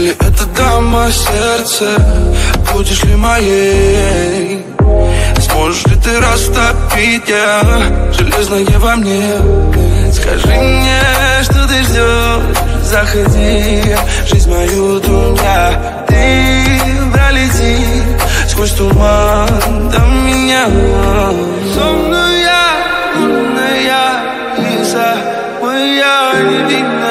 Или это дама сердце Будешь ли моей? Сможешь ли ты растопить? Я Железное во мне. Скажи мне, что ты ждешь Заходи, жизнь мою дуня Ты пролети сквозь туман. До меня. Сонная, лунная и моя невинная